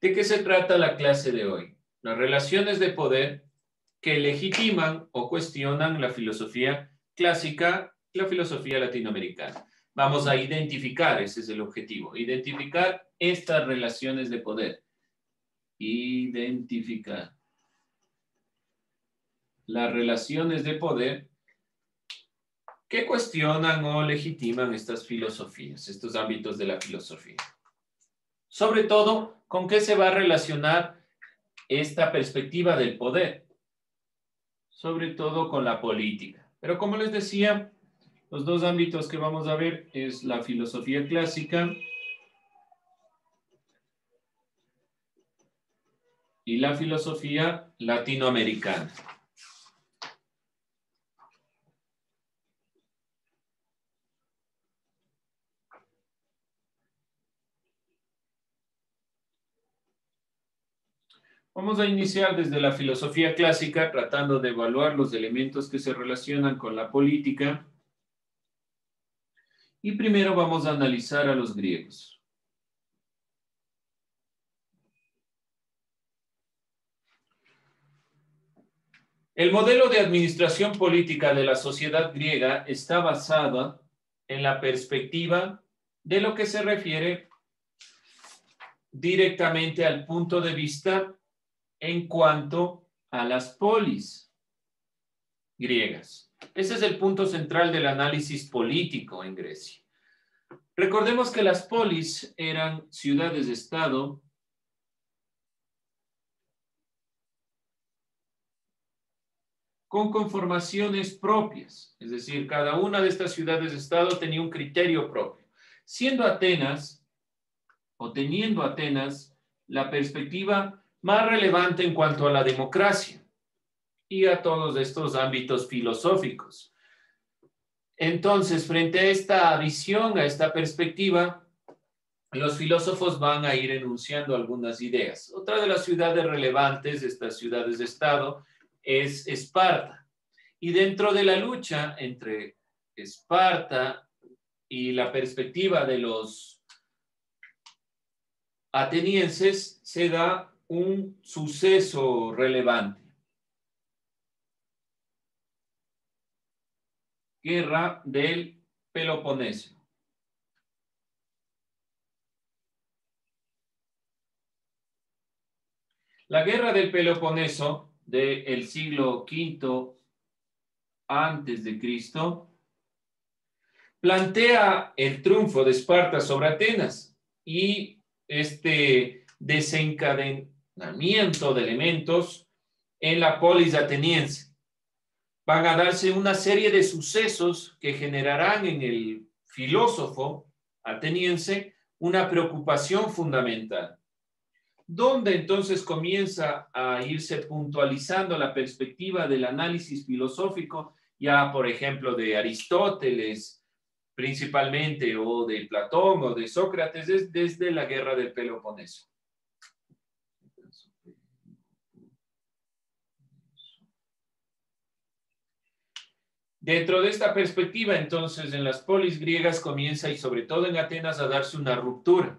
¿De qué se trata la clase de hoy? Las relaciones de poder que legitiman o cuestionan la filosofía clásica la filosofía latinoamericana. Vamos a identificar, ese es el objetivo, identificar estas relaciones de poder. Identificar las relaciones de poder que cuestionan o legitiman estas filosofías, estos ámbitos de la filosofía. Sobre todo, ¿con qué se va a relacionar esta perspectiva del poder? Sobre todo con la política. Pero como les decía, los dos ámbitos que vamos a ver es la filosofía clásica y la filosofía latinoamericana. Vamos a iniciar desde la filosofía clásica tratando de evaluar los elementos que se relacionan con la política. Y primero vamos a analizar a los griegos. El modelo de administración política de la sociedad griega está basado en la perspectiva de lo que se refiere directamente al punto de vista en cuanto a las polis griegas. Ese es el punto central del análisis político en Grecia. Recordemos que las polis eran ciudades-estado con conformaciones propias, es decir, cada una de estas ciudades-estado tenía un criterio propio. Siendo Atenas, o teniendo Atenas, la perspectiva más relevante en cuanto a la democracia y a todos estos ámbitos filosóficos. Entonces, frente a esta visión, a esta perspectiva, los filósofos van a ir enunciando algunas ideas. Otra de las ciudades relevantes, estas ciudades de Estado, es Esparta. Y dentro de la lucha entre Esparta y la perspectiva de los atenienses, se da un suceso relevante. Guerra del Peloponeso. La guerra del Peloponeso del siglo V antes de Cristo plantea el triunfo de Esparta sobre Atenas y este desencadenamiento de elementos en la polis ateniense. Van a darse una serie de sucesos que generarán en el filósofo ateniense una preocupación fundamental, donde entonces comienza a irse puntualizando la perspectiva del análisis filosófico, ya por ejemplo de Aristóteles principalmente, o de Platón o de Sócrates, desde la guerra del Peloponeso. Dentro de esta perspectiva, entonces, en las polis griegas comienza y sobre todo en Atenas a darse una ruptura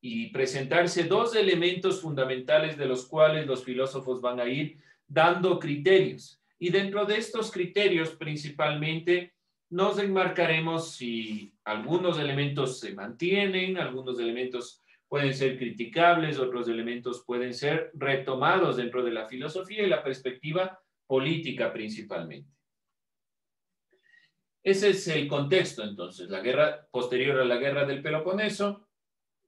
y presentarse dos elementos fundamentales de los cuales los filósofos van a ir dando criterios. Y dentro de estos criterios, principalmente, nos enmarcaremos si algunos elementos se mantienen, algunos elementos pueden ser criticables, otros elementos pueden ser retomados dentro de la filosofía y la perspectiva política principalmente. Ese es el contexto entonces, la guerra posterior a la guerra del Peloponeso,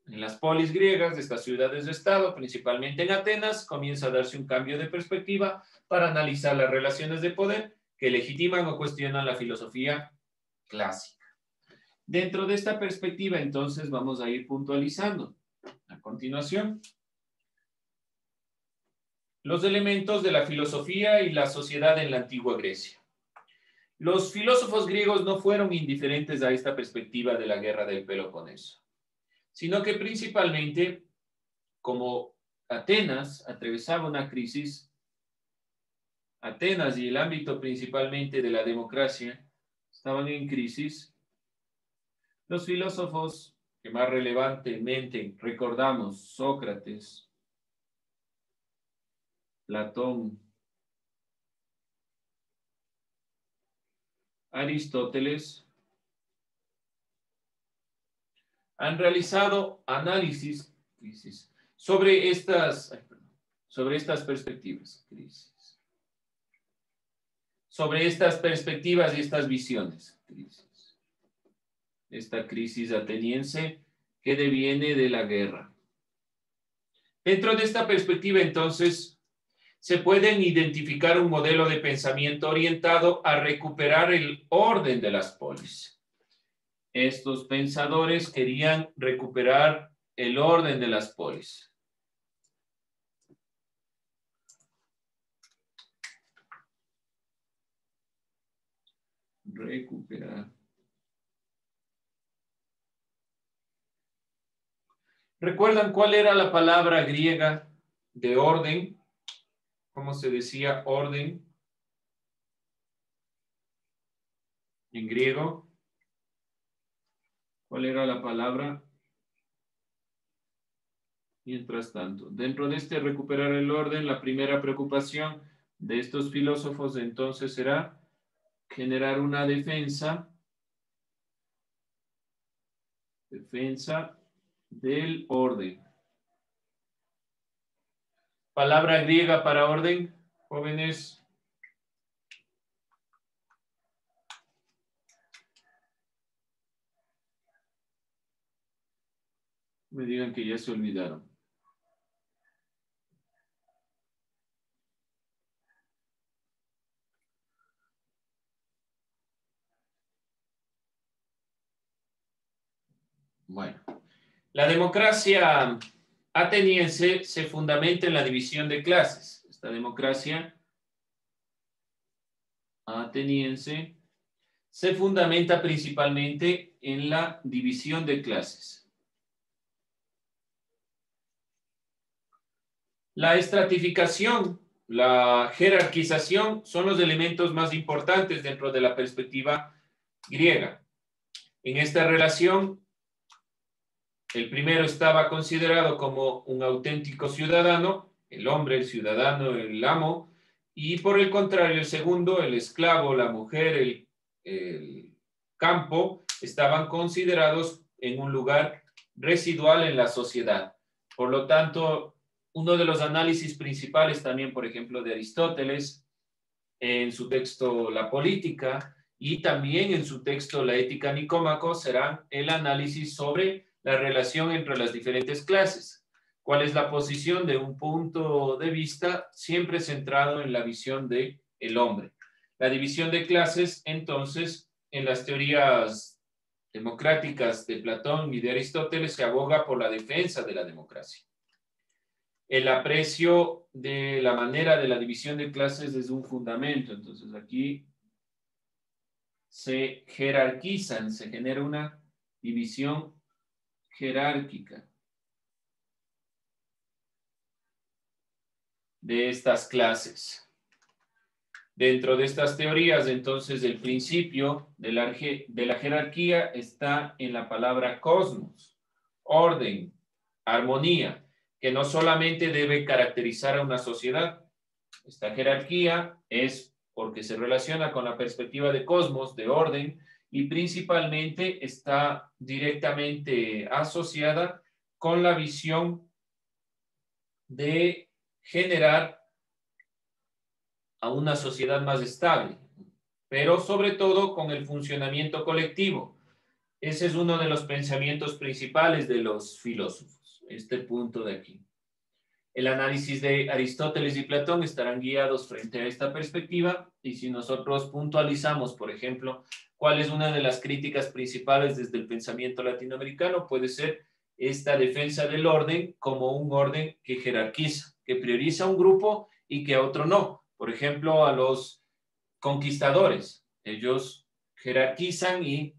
en las polis griegas de estas ciudades de Estado, principalmente en Atenas, comienza a darse un cambio de perspectiva para analizar las relaciones de poder que legitiman o cuestionan la filosofía clásica. Dentro de esta perspectiva, entonces, vamos a ir puntualizando. A continuación, los elementos de la filosofía y la sociedad en la antigua Grecia. Los filósofos griegos no fueron indiferentes a esta perspectiva de la guerra del Peloponeso, sino que principalmente, como Atenas atravesaba una crisis, Atenas y el ámbito principalmente de la democracia estaban en crisis, los filósofos que más relevantemente recordamos, Sócrates, Platón, Aristóteles, han realizado análisis sobre estas, sobre estas perspectivas, crisis, sobre estas perspectivas y estas visiones, crisis. Esta crisis ateniense que deviene de la guerra. Dentro de esta perspectiva, entonces, se pueden identificar un modelo de pensamiento orientado a recuperar el orden de las polis. Estos pensadores querían recuperar el orden de las polis. Recuperar. ¿Recuerdan cuál era la palabra griega de orden? ¿Cómo se decía orden en griego? ¿Cuál era la palabra? Mientras tanto, dentro de este recuperar el orden, la primera preocupación de estos filósofos entonces será generar una defensa, defensa del orden. Palabra griega para orden, jóvenes. Me digan que ya se olvidaron. Bueno, la democracia ateniense se fundamenta en la división de clases. Esta democracia ateniense se fundamenta principalmente en la división de clases. La estratificación, la jerarquización son los elementos más importantes dentro de la perspectiva griega. En esta relación, el primero estaba considerado como un auténtico ciudadano, el hombre, el ciudadano, el amo, y por el contrario, el segundo, el esclavo, la mujer, el, campo, estaban considerados en un lugar residual en la sociedad. Por lo tanto, uno de los análisis principales también, por ejemplo, de Aristóteles, en su texto La Política y también en su texto La Ética Nicómaco, serán el análisis sobre la relación entre las diferentes clases. ¿Cuál es la posición de un punto de vista siempre centrado en la visión de el hombre? La división de clases, entonces, en las teorías democráticas de Platón y de Aristóteles se aboga por la defensa de la democracia. El aprecio de la manera de la división de clases es un fundamento. Entonces aquí se jerarquizan, se genera una división jerárquica de estas clases. Dentro de estas teorías, entonces, el principio de la, de la jerarquía está en la palabra cosmos, orden, armonía, que no solamente debe caracterizar a una sociedad. Esta jerarquía es porque se relaciona con la perspectiva de cosmos, de orden, y principalmente está directamente asociada con la visión de generar a una sociedad más estable, pero sobre todo con el funcionamiento colectivo. Ese es uno de los pensamientos principales de los filósofos, este punto de aquí. El análisis de Aristóteles y Platón estarán guiados frente a esta perspectiva y si nosotros puntualizamos, por ejemplo, cuál es una de las críticas principales desde el pensamiento latinoamericano, puede ser esta defensa del orden como un orden que jerarquiza, que prioriza a un grupo y que a otro no. Por ejemplo, a los conquistadores, ellos jerarquizan y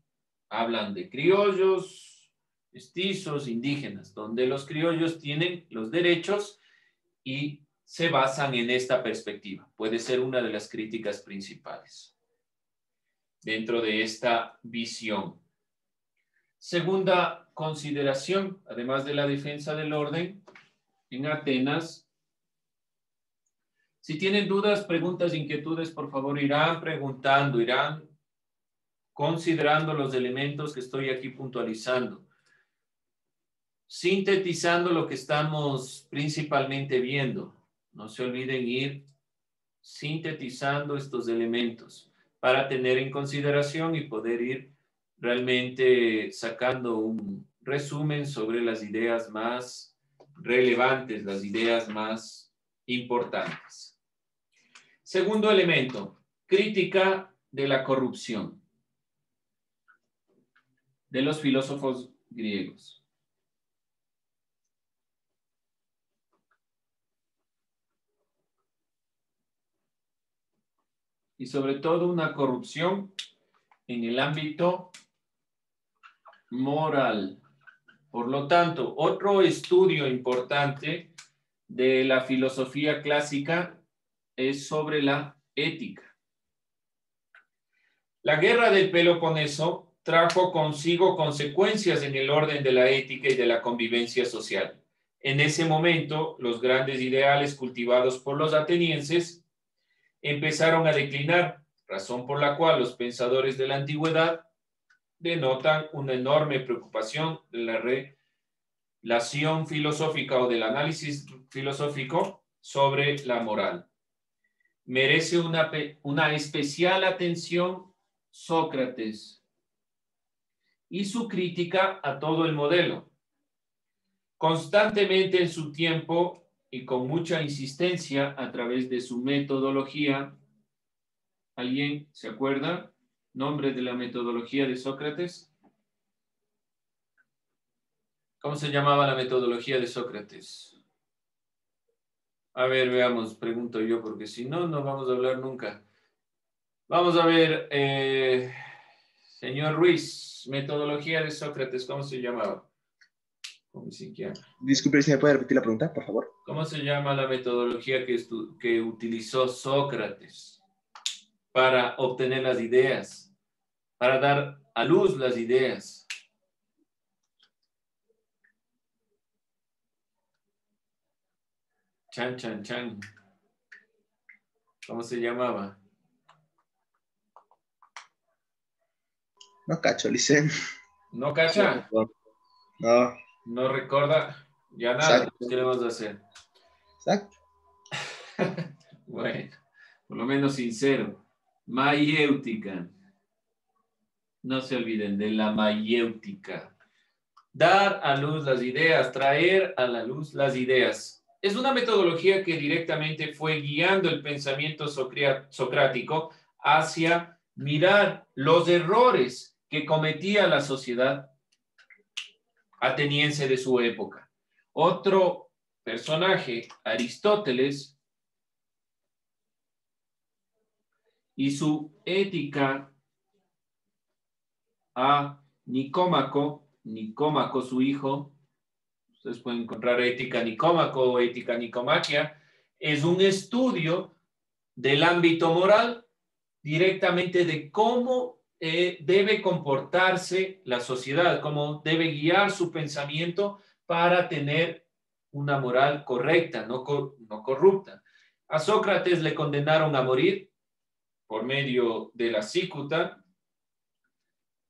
hablan de criollos, mestizos, indígenas, donde los criollos tienen los derechos y se basan en esta perspectiva. Puede ser una de las críticas principales dentro de esta visión. Segunda consideración, además de la defensa del orden, en Atenas. Si tienen dudas, preguntas, inquietudes, por favor, irán preguntando, irán considerando los elementos que estoy aquí puntualizando, sintetizando lo que estamos principalmente viendo. No se olviden ir sintetizando estos elementos para tener en consideración y poder ir realmente sacando un resumen sobre las ideas más relevantes, las ideas más importantes. Segundo elemento, crítica de la corrupción de los filósofos griegos. Y sobre todo una corrupción en el ámbito moral. Por lo tanto, otro estudio importante de la filosofía clásica es sobre la ética. La guerra del Peloponeso trajo consigo consecuencias en el orden de la ética y de la convivencia social. En ese momento, los grandes ideales cultivados por los atenienses empezaron a declinar, razón por la cual los pensadores de la antigüedad denotan una enorme preocupación de la relación filosófica o del análisis filosófico sobre la moral. Merece una, una especial atención Sócrates y su crítica a todo el modelo. Constantemente en su tiempo y con mucha insistencia a través de su metodología, ¿alguien se acuerda? nombre de la metodología de Sócrates? ¿Cómo se llamaba la metodología de Sócrates? A ver, veamos, pregunto yo, porque si no, no vamos a hablar nunca. Vamos a ver, eh, señor Ruiz, metodología de Sócrates, ¿cómo se llamaba? Disculpe, si me puede repetir la pregunta, por favor. ¿Cómo se llama la metodología que, que utilizó Sócrates para obtener las ideas? para dar a luz las ideas. Chan, chan, chan. ¿Cómo se llamaba? No cacho, Licen. ¿No cacha? No. No recuerda ya nada. ¿Qué le a hacer? Exacto. bueno, por lo menos sincero. Mayéutica no se olviden de la mayéutica. Dar a luz las ideas, traer a la luz las ideas. Es una metodología que directamente fue guiando el pensamiento socrático hacia mirar los errores que cometía la sociedad ateniense de su época. Otro personaje, Aristóteles, y su ética a Nicómaco, Nicómaco su hijo, ustedes pueden encontrar ética Nicómaco o ética Nicomaquia, es un estudio del ámbito moral directamente de cómo eh, debe comportarse la sociedad, cómo debe guiar su pensamiento para tener una moral correcta, no, no corrupta. A Sócrates le condenaron a morir por medio de la cícuta,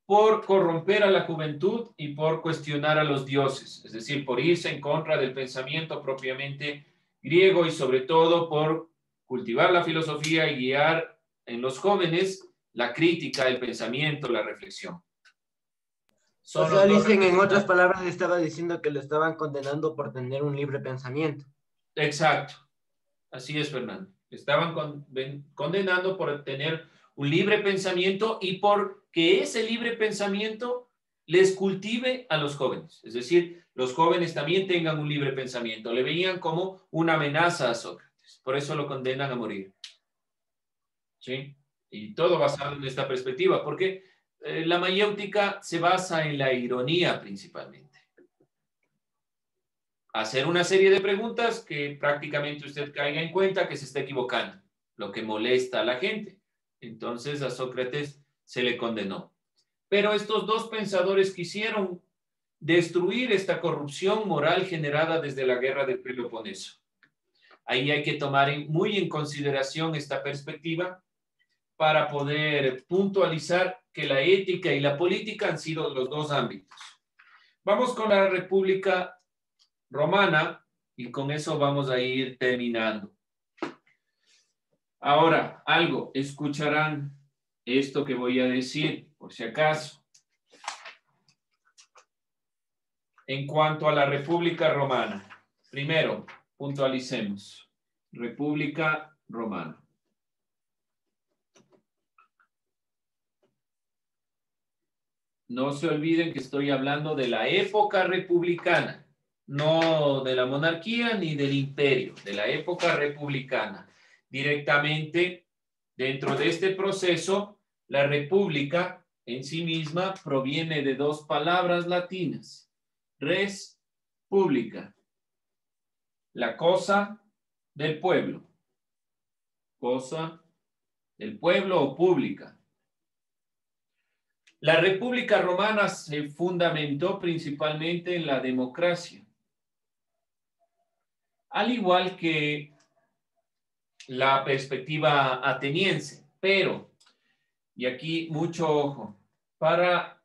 por corromper a la juventud y por cuestionar a los dioses, es decir, por irse en contra del pensamiento propiamente griego y sobre todo por cultivar la filosofía y guiar en los jóvenes la crítica, el pensamiento, la reflexión. o sea, dicen en otras palabras, estaba diciendo que lo estaban condenando por tener un libre pensamiento. Exacto. Así es, Fernando. Estaban condenando por tener un libre pensamiento y por que ese libre pensamiento les cultive a los jóvenes. Es decir, los jóvenes también tengan un libre pensamiento. Le veían como una amenaza a Sócrates. Por eso lo condenan a morir. ¿Sí? Y todo basado en esta perspectiva, porque eh, la mayéutica se basa en la ironía principalmente. Hacer una serie de preguntas que prácticamente usted caiga en cuenta que se está equivocando, lo que molesta a la gente. Entonces a Sócrates se le condenó. Pero estos dos pensadores quisieron destruir esta corrupción moral generada desde la guerra del Peloponeso. Ahí hay que tomar muy en consideración esta perspectiva para poder puntualizar que la ética y la política han sido los dos ámbitos. Vamos con la República Romana y con eso vamos a ir terminando. Ahora, algo, escucharán esto que voy a decir, por si acaso. En cuanto a la República Romana, primero, puntualicemos. República Romana. No se olviden que estoy hablando de la época republicana, no de la monarquía ni del imperio, de la época republicana. Directamente dentro de este proceso, la república en sí misma proviene de dos palabras latinas, res pública, la cosa del pueblo, cosa del pueblo o pública. La República Romana se fundamentó principalmente en la democracia, al igual que la perspectiva ateniense, pero, y aquí mucho ojo, para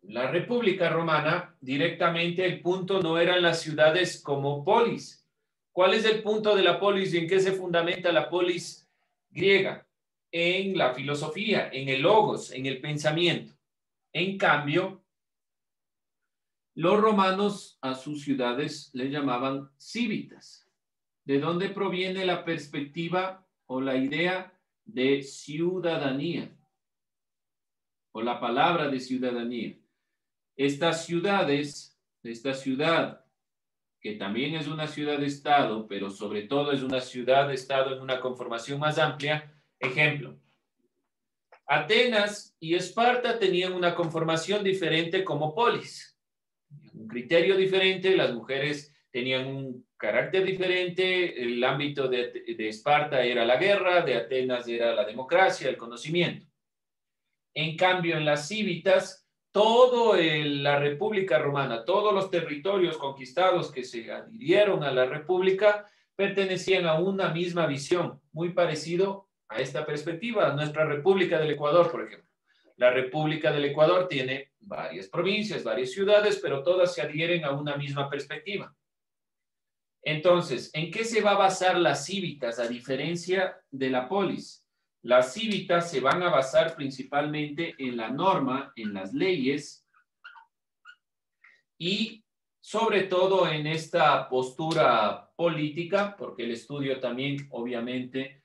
la República Romana, directamente el punto no eran las ciudades como polis. ¿Cuál es el punto de la polis y en qué se fundamenta la polis griega? En la filosofía, en el logos, en el pensamiento. En cambio, los romanos a sus ciudades le llamaban cívitas, de dónde proviene la perspectiva o la idea de ciudadanía o la palabra de ciudadanía. Estas ciudades, esta ciudad, que también es una ciudad-estado, pero sobre todo es una ciudad-estado en una conformación más amplia, Ejemplo, Atenas y Esparta tenían una conformación diferente como polis, un criterio diferente, las mujeres tenían un carácter diferente, el ámbito de, Esparta era la guerra, de Atenas era la democracia, el conocimiento. En cambio, en las cívitas, todo la República Romana, todos los territorios conquistados que se adhirieron a la República pertenecían a una misma visión, muy parecido a esta perspectiva, nuestra República del Ecuador, por ejemplo. La República del Ecuador tiene varias provincias, varias ciudades, pero todas se adhieren a una misma perspectiva. Entonces, ¿en qué se va a basar las cívitas a diferencia de la polis? Las cívitas se van a basar principalmente en la norma, en las leyes y sobre todo en esta postura política, porque el estudio también obviamente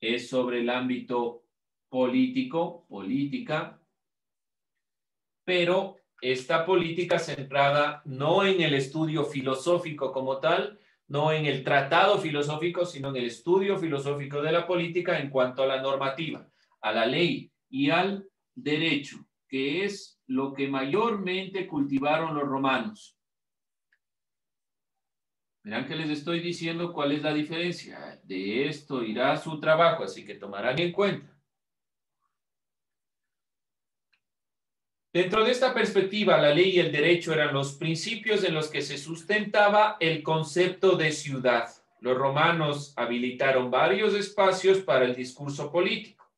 es sobre el ámbito político, política, pero esta política centrada no en el estudio filosófico como tal, no en el tratado filosófico, sino en el estudio filosófico de la política en cuanto a la normativa, a la ley y al derecho, que es lo que mayormente cultivaron los romanos. Verán que les estoy diciendo cuál es la diferencia. De esto irá su trabajo, así que tomarán en cuenta. Dentro de esta perspectiva, la ley y el derecho eran los principios en los que se sustentaba el concepto de ciudad. Los romanos habilitaron varios espacios para el discurso político.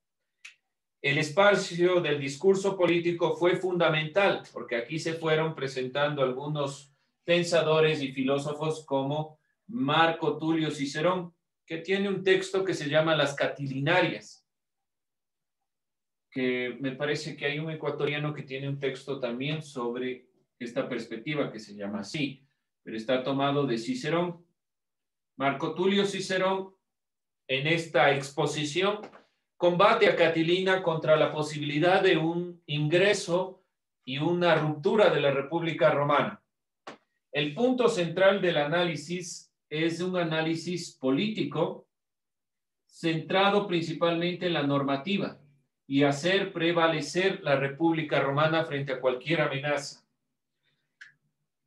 El espacio del discurso político fue fundamental porque aquí se fueron presentando algunos pensadores y filósofos como Marco Tulio Cicerón, que tiene un texto que se llama Las Catilinarias, que me parece que hay un ecuatoriano que tiene un texto también sobre esta perspectiva que se llama así, pero está tomado de Cicerón. Marco Tulio Cicerón, en esta exposición, combate a Catilina contra la posibilidad de un ingreso y una ruptura de la República Romana. El punto central del análisis es un análisis político centrado principalmente en la normativa y hacer prevalecer la República Romana frente a cualquier amenaza.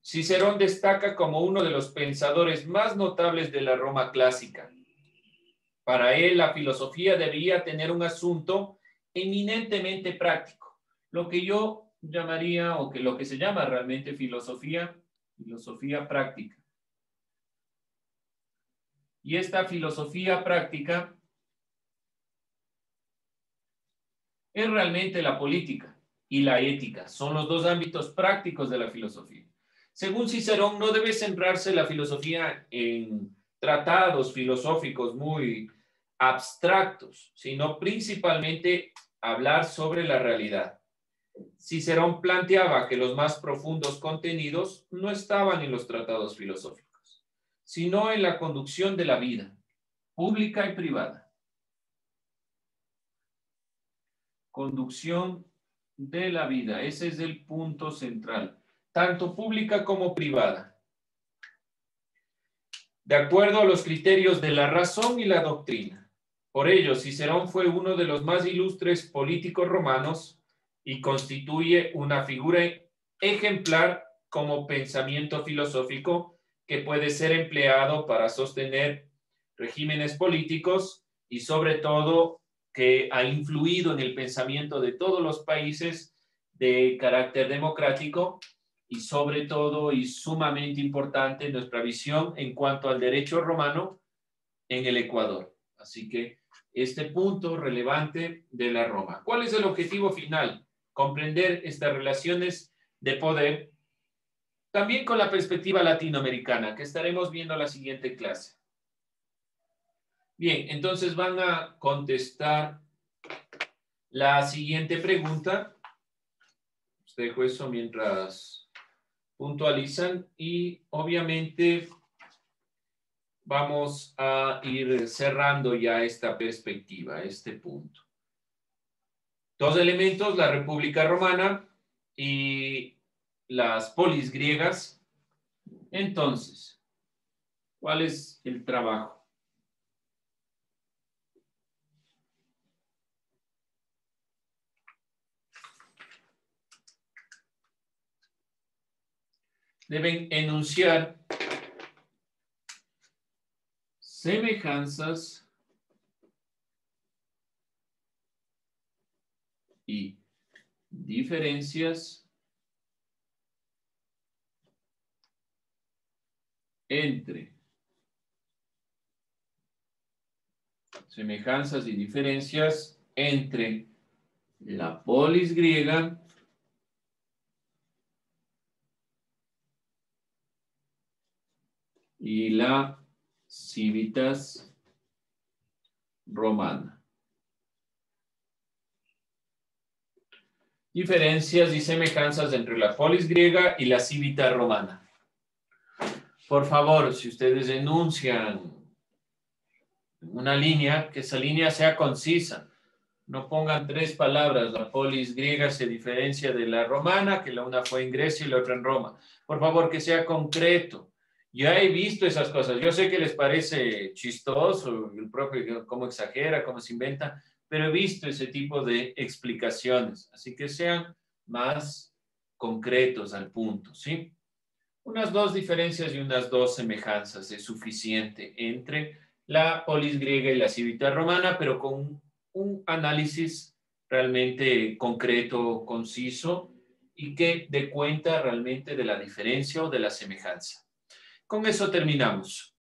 Cicerón destaca como uno de los pensadores más notables de la Roma clásica. Para él, la filosofía debía tener un asunto eminentemente práctico, lo que yo llamaría, o que lo que se llama realmente filosofía, filosofía práctica. Y esta filosofía práctica es realmente la política y la ética. Son los dos ámbitos prácticos de la filosofía. Según Cicerón, no debe centrarse la filosofía en tratados filosóficos muy abstractos, sino principalmente hablar sobre la realidad. Cicerón planteaba que los más profundos contenidos no estaban en los tratados filosóficos, sino en la conducción de la vida, pública y privada. Conducción de la vida, ese es el punto central, tanto pública como privada. De acuerdo a los criterios de la razón y la doctrina. Por ello, Cicerón fue uno de los más ilustres políticos romanos y constituye una figura ejemplar como pensamiento filosófico que puede ser empleado para sostener regímenes políticos y sobre todo que ha influido en el pensamiento de todos los países de carácter democrático y sobre todo y sumamente importante nuestra visión en cuanto al derecho romano en el Ecuador. Así que este punto relevante de la Roma. ¿Cuál es el objetivo final? Comprender estas relaciones de poder, también con la perspectiva latinoamericana, que estaremos viendo en la siguiente clase. Bien, entonces van a contestar la siguiente pregunta. Os dejo eso mientras puntualizan y obviamente vamos a ir cerrando ya esta perspectiva, este punto. Dos elementos, la República Romana y las polis griegas. Entonces, ¿cuál es el trabajo? Deben enunciar semejanzas diferencias entre semejanzas y diferencias entre la polis griega y la civitas romana. Diferencias y semejanzas entre la polis griega y la civita romana. Por favor, si ustedes enuncian una línea, que esa línea sea concisa. No pongan tres palabras. La polis griega se diferencia de la romana, que la una fue en Grecia y la otra en Roma. Por favor, que sea concreto. Ya he visto esas cosas. Yo sé que les parece chistoso, el propio, cómo exagera, cómo se inventa, pero he visto ese tipo de explicaciones, así que sean más concretos al punto, ¿sí? Unas dos diferencias y unas dos semejanzas es suficiente entre la polis griega y la civita romana, pero con un análisis realmente concreto, conciso y que dé cuenta realmente de la diferencia o de la semejanza. Con eso terminamos.